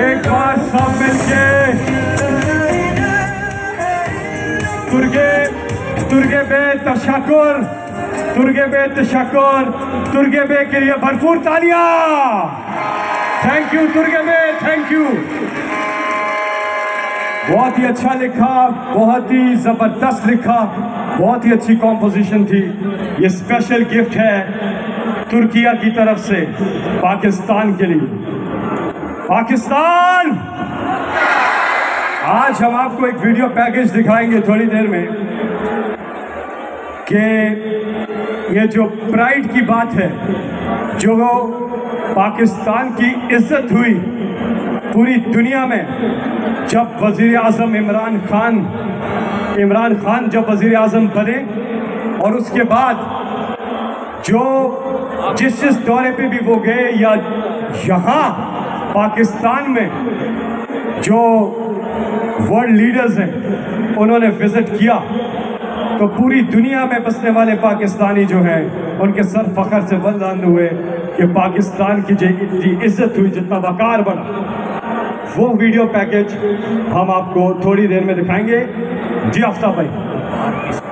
एक तुर्गे बे तशकुर तुर्गे बे के लिए भरपूर तालिया। थैंक यू तुर्गे बे थैंक यू बहुत ही अच्छा लिखा, बहुत ही ज़बरदस्त लिखा, बहुत ही अच्छी कॉम्पोजिशन थी। ये स्पेशल गिफ्ट है। तुर्किया की तरफ़ से पाकिस्तान के लिए। पाकिस्तान! आज हम आपको एक वीडियो पैकेज दिखाएँगे थोड़ी देर में कि ये जो प्राइड की बात है, जो पाकिस्तान की इज़्ज़त हुई पूरी दुनिया में, जब वज़ीर आज़म इमरान खान इमरान खान जब वज़ीर आज़म बने और उसके बाद जो जिस जिस दौरे पे भी वो गए या यहाँ पाकिस्तान में जो वर्ल्ड लीडर्स हैं, उन्होंने विज़िट किया तो पूरी दुनिया में बसने वाले पाकिस्तानी जो हैं, उनके सर फखर से बुलंद हुए कि पाकिस्तान की जितनी इज़्ज़त हुई, जितना वकार बना। वो वीडियो पैकेज हम आपको थोड़ी देर में दिखाएँगे। जी आफ्ताब भाई।